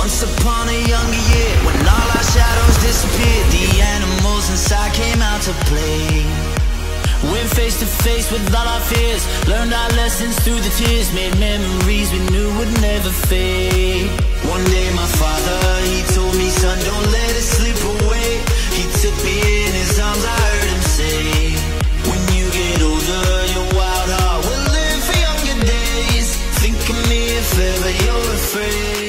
Once upon a younger year When all our shadows disappeared The animals inside came out to play. Went face to face with all our fears Learned our lessons through the tears Made memories we knew would never fade. One day my father, he told me Son, don't let it slip away. He took me in his arms, I heard him say When you get older, your wild heart will live for younger days. Think of me if ever you're afraid.